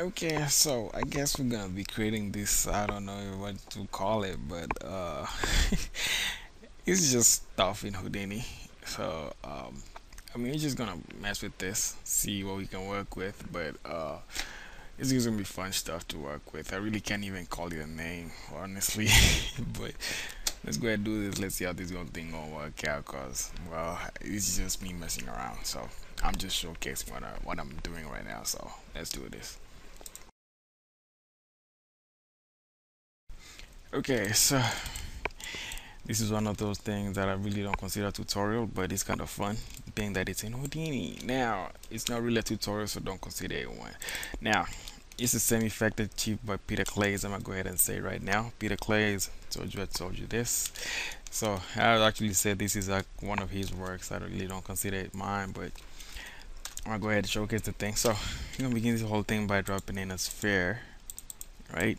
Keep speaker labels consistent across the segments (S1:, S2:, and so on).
S1: Okay, so I guess we're gonna be creating this. I don't know what to call it, but uh, it's just stuff in Houdini. So um, I mean, we're just gonna mess with this, see what we can work with. But uh, it's just gonna be fun stuff to work with. I really can't even call it a name, honestly. but let's go ahead and do this. Let's see how this whole thing gonna work out. Cause well, it's just me messing around. So I'm just showcasing what I, what I'm doing right now. So let's do this. Okay, so this is one of those things that I really don't consider a tutorial, but it's kind of fun, being that it's in Houdini. Now, it's not really a tutorial, so don't consider it one. Now, it's the same effect achieved by Peter Claes. I'm gonna go ahead and say right now. Peter Claes told you I told you this. So I actually said this is like one of his works. I really don't consider it mine, but I'm gonna go ahead and showcase the thing. So you're gonna begin this whole thing by dropping in a sphere, right?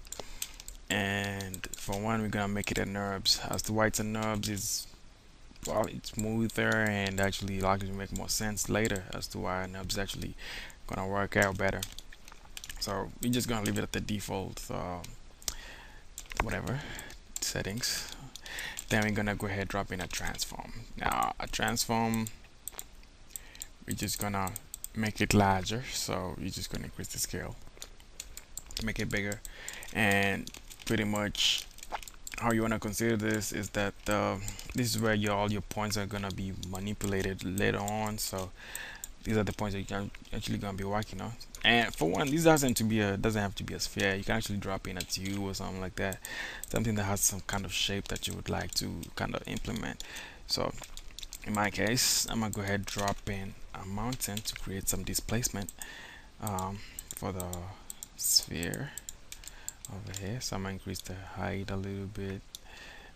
S1: And for one we're gonna make it a NURBS as the whites and NURBS is well it's smoother and actually likely to make more sense later as to why NURBS actually gonna work out better. So we're just gonna leave it at the default whatever settings. Then we're gonna go ahead and drop in a transform. Now a transform we're just gonna make it larger so you're just gonna increase the scale to make it bigger. And pretty much how you want to consider this is that uh, this is where your all your points are gonna be manipulated later on. So these are the points that you can actually gonna be working on. And for one this doesn't to be a doesn't have to be a sphere. You can actually drop in a tube or something like that. Something that has some kind of shape that you would like to kind of implement. So in my case I'm gonna go ahead drop in a mountain to create some displacement um, for the sphere over here. So I'm gonna increase the height a little bit.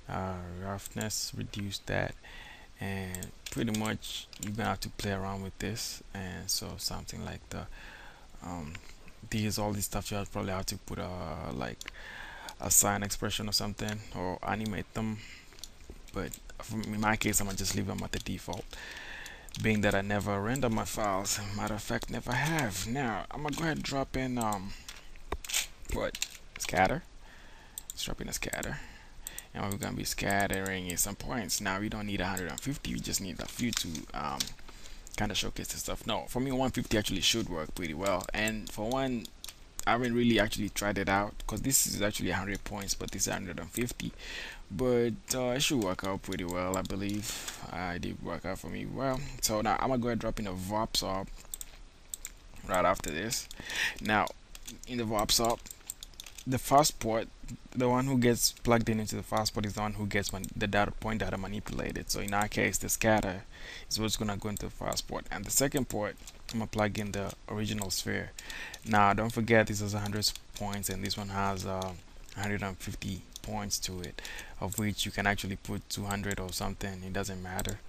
S1: Uh, roughness reduce that. And pretty much you're gonna have to play around with this. And so something like the um, these all this stuff you have probably have to put a like a sine expression or something or animate them. But in my case I'm gonna just leave them at the default. Being that I never render my files matter of fact never have. Now I'm gonna go ahead and drop in um what scatter. Let's drop in a scatter. And we're going to be scattering in some points. Now we don't need 150 we just need a few to um, kind of showcase the stuff. No for me 150 actually should work pretty well. And for one I haven't really actually tried it out because this is actually 100 points but this is 150 but uh, it should work out pretty well I believe. Uh, it did work out for me well. So now I'm gonna go ahead drop in a VOP SOP right after this. Now in the VOP SOP the first port the one who gets plugged in into the first port is the one who gets the data point data manipulated. So in our case the scatter is what's going to go into the first port. And the second port I'm gonna plug in the original sphere. Now don't forget this is 100 points and this one has uh, 150 points to it of which you can actually put 200 or something. It doesn't matter.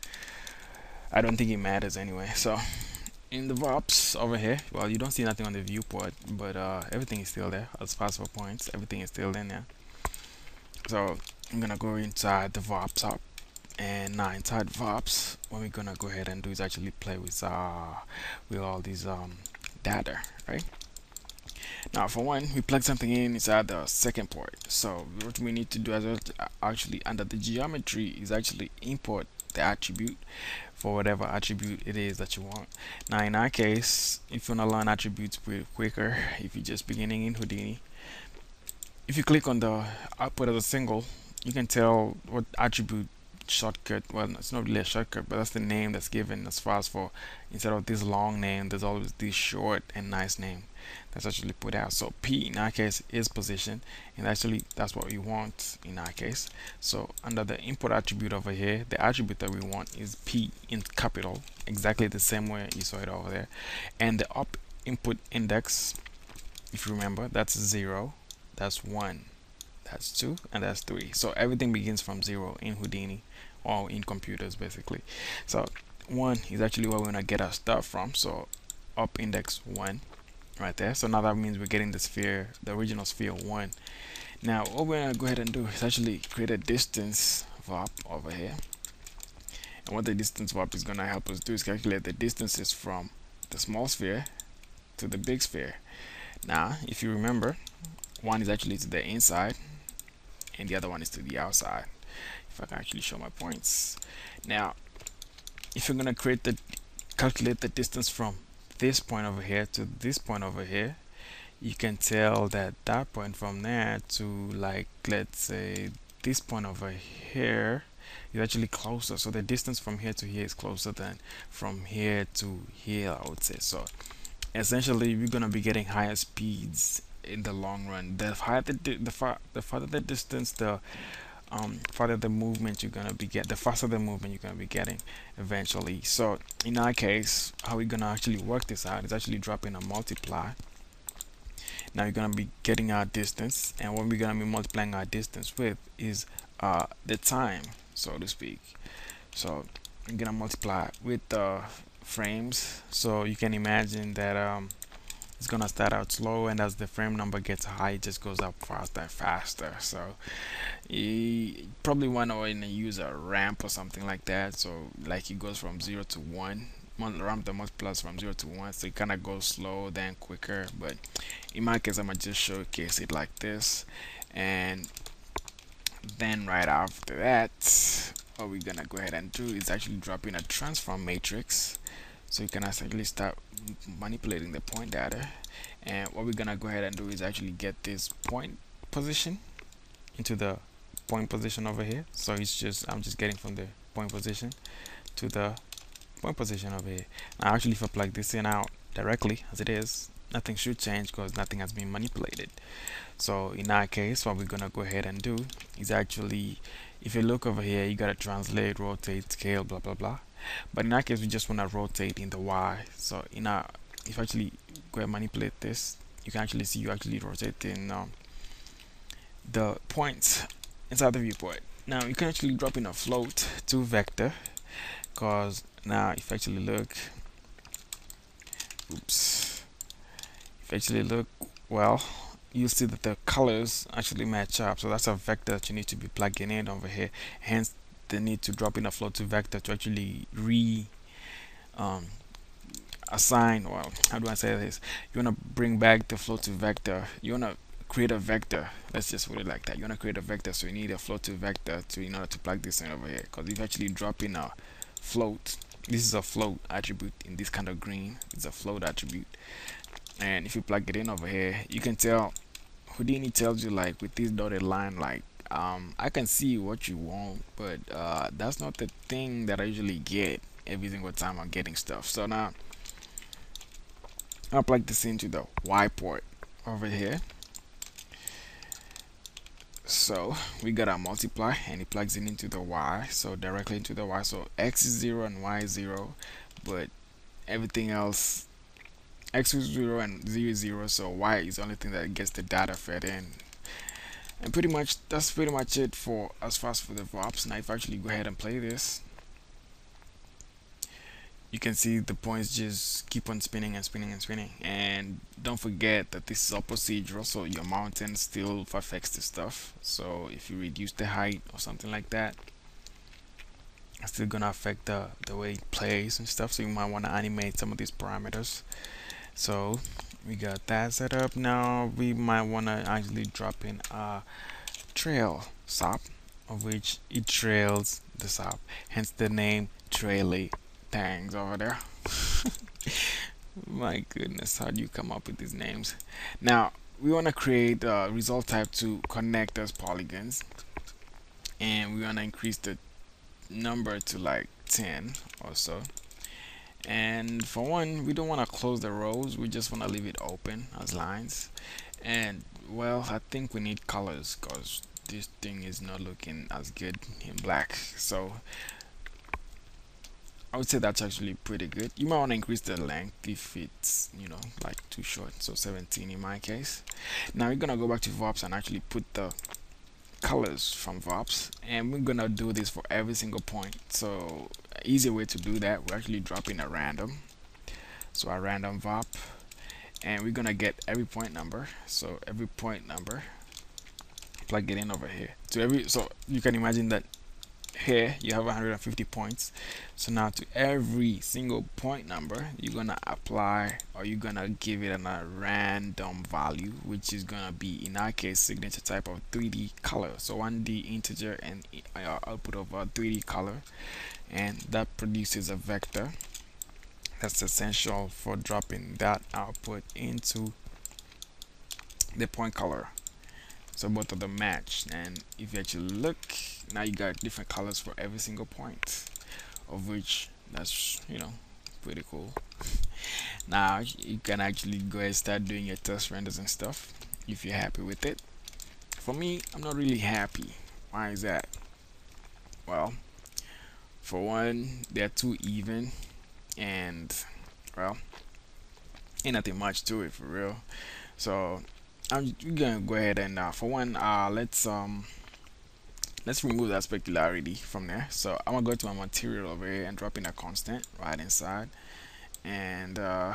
S1: I don't think it matters anyway so in the VOPs over here well you don't see nothing on the viewport but uh, everything is still there as as points. Everything is still in there. So I'm gonna go inside the VOP SOP and now inside VOPs what we're gonna go ahead and do is actually play with uh with all these um data right? Now for one we plug something in inside the second port. So what we need to do as well actually under the geometry is actually import the attribute for whatever attribute it is that you want. Now in our case, if you want to learn attributes quicker, if you're just beginning in Houdini, if you click on the output as a single, you can tell what attribute shortcut well it's not really a shortcut but that's the name that's given as far as for instead of this long name there's always this short and nice name that's actually put out. So p in our case is position and actually that's what we want in our case. So under the input attribute over here the attribute that we want is p in capital exactly the same way you saw it over there. And the up input index if you remember that's zero that's one that's two and that's three. So everything begins from zero in Houdini or in computers basically. So one is actually where we're gonna get our stuff from. So up index one right there. So now that means we're getting the sphere the original sphere one. Now what we're gonna go ahead and do is actually create a distance VOP over here. And what the distance VOP is gonna help us do is calculate the distances from the small sphere to the big sphere. Now if you remember one is actually to the inside and the other one is to the outside if I can actually show my points. Now if you're gonna create the calculate the distance from this point over here to this point over here you can tell that that point from there to like let's say this point over here is actually closer. So the distance from here to here is closer than from here to here I would say. So essentially we're gonna be getting higher speeds in the long run the higher the, the far the farther the distance the um, farther the movement you're gonna be get the faster the movement you're gonna be getting eventually. So in our case how we're gonna actually work this out is actually dropping a multiply now you're gonna be getting our distance and what we're gonna be multiplying our distance with is uh, the time so to speak. So I'm gonna multiply with the frames. So you can imagine that um, it's gonna start out slow and as the frame number gets high it just goes up faster and faster. So you probably want to use a ramp or something like that. So like it goes from 0 to 1 ramp the multiplies from 0 to 1 so it kind of goes slow then quicker. But in my case I'm gonna just showcase it like this and then right after that what we're gonna go ahead and do is actually drop in a transform matrix so you can actually start manipulating the point data. And what we're gonna go ahead and do is actually get this point position into the point position over here. So it's just I'm just getting from the point position to the point position over here. Now actually if I plug this in out directly as it is nothing should change because nothing has been manipulated. So in our case what we're gonna go ahead and do is actually if you look over here you gotta translate rotate scale blah blah blah but in our case we just want to rotate in the y. So in our if you actually go and manipulate this you can actually see you actually rotating um, the points inside the viewport. Now you can actually drop in a float to vector because now if you actually look oops if you actually look well you'll see that the colors actually match up. So that's a vector that you need to be plugging in over here. Hence the need to drop in a float to vector to actually re um, assign well how do I say this? You want to bring back the float to vector. You want to create a vector. Let's just put it like that. You want to create a vector so you need a float to vector to in order to plug this in over here. Because if you actually drop in a float this is a float attribute in this kind of green. It's a float attribute. And if you plug it in over here you can tell Houdini tells you like with this dotted line like um, I can see what you want but uh, that's not the thing that I usually get every single time I'm getting stuff. So now I'll plug this into the Y port over here. So we got our multiply and it plugs in into the y so directly into the y. So x is 0 and y is 0 but everything else x is 0 and z is 0 so y is the only thing that gets the data fed in and pretty much that's pretty much it for as far as for the VOPs now if I actually go ahead and play this you can see the points just keep on spinning and spinning and spinning. And don't forget that this is all procedural so your mountain still affects the stuff. So if you reduce the height or something like that it's still gonna affect the the way it plays and stuff. So you might want to animate some of these parameters. So we got that set up now we might want to actually drop in a trail sop of which it trails the sop hence the name trailing tangs over there. My goodness, how do you come up with these names? Now, we want to create a result type to connect as polygons. And we want to increase the number to like 10 or so. And for one, we don't want to close the rows. We just want to leave it open as lines. And well, I think we need colors because this thing is not looking as good in black. So I would say that's actually pretty good. You might want to increase the length if it's, you know, like too short. So 17 in my case. Now we're going to go back to VOPs and actually put the colors from VOPs. And we're going to do this for every single point. So easy way to do that, we're actually dropping a random. So a random VOP. And we're to get every point number. So every point number, plug it in over here. To every, so you can imagine that here you have 150 points. So now to every single point number you're gonna apply or you're gonna give it a random value which is gonna be in our case signature type of 3d color. So 1d integer and uh, output of a 3d color. And that produces a vector that's essential for dropping that output into the point color. So both of them match. And if you actually look now you got different colors for every single point of which that's you know pretty cool. Now you can actually go ahead and start doing your test renders and stuff if you're happy with it. For me I'm not really happy. Why is that? Well for one they're too even and well ain't nothing much to it for real. So I'm gonna go ahead and uh, for one uh, let's um let's remove that specularity from there. So I'm gonna go to my material over here and drop in a constant right inside. And uh,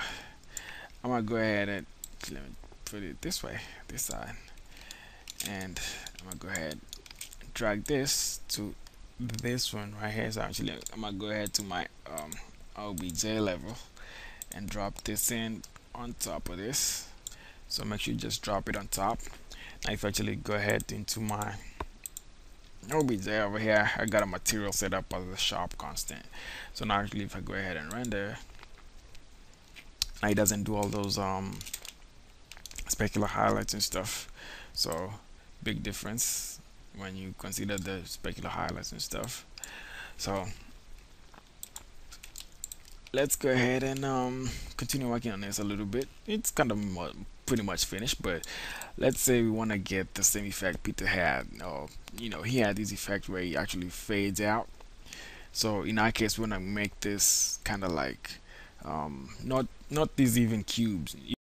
S1: I'm gonna go ahead and let me put it this way this side. And I'm gonna go ahead and drag this to this one right here. So actually I'm gonna go ahead to my um, OBJ level and drop this in on top of this. So make sure you just drop it on top. Now if I actually go ahead into my OBJ over here. I got a material set up as a sharp constant. So now actually if I go ahead and render now it doesn't do all those um specular highlights and stuff. So big difference when you consider the specular highlights and stuff. So let's go ahead and um, continue working on this a little bit. It's kind of pretty much finished but let's say we want to get the same effect Peter had you know he had this effect where he actually fades out. So in our case we want to make this kind of like um, not not these even cubes